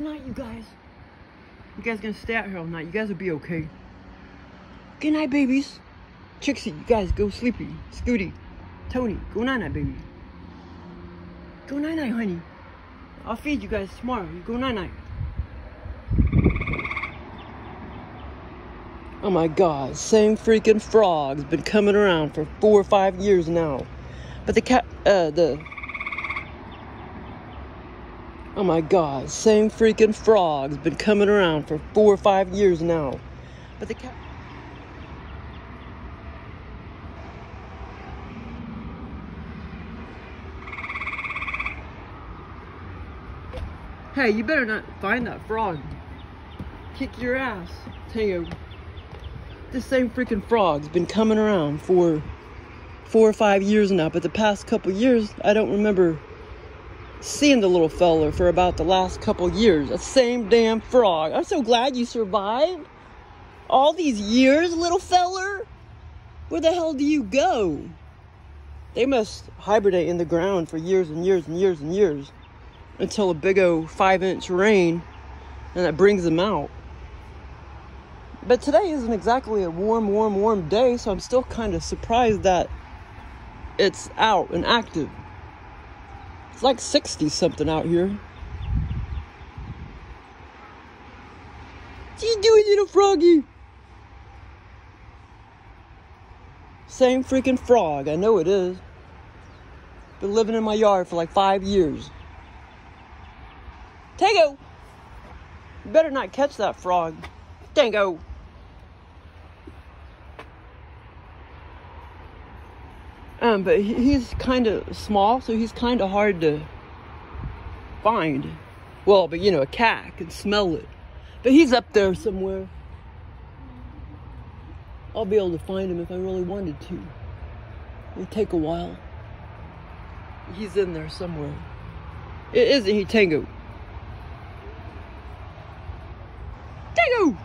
night, you guys. You guys gonna stay out here all night. You guys will be okay. Good night, babies. Trixie, you guys go sleepy. Scooty, Tony, go night night, baby. Go night night, honey. I'll feed you guys tomorrow. You go night night. Oh my god, same freaking frog's been coming around for four or five years now. But the cat, uh, the. Oh my god, same freaking frog's been coming around for four or five years now. But the cat. Hey, you better not find that frog. Kick your ass, Tango. This same freaking frog's been coming around for four or five years now, but the past couple years, I don't remember seeing the little fella for about the last couple years. That same damn frog. I'm so glad you survived all these years, little feller. Where the hell do you go? They must hibernate in the ground for years and years and years and years until a big old five inch rain and that brings them out. But today isn't exactly a warm, warm, warm day, so I'm still kind of surprised that it's out and active. It's like 60 something out here. What you doing, little froggy? Same freaking frog, I know it is. Been living in my yard for like five years. Tango! You better not catch that frog. Tango! Um, but he, he's kind of small, so he's kind of hard to find. Well, but you know, a cat can smell it. But he's up there somewhere. I'll be able to find him if I really wanted to. It'll take a while. He's in there somewhere. It isn't he, Tango? Tango!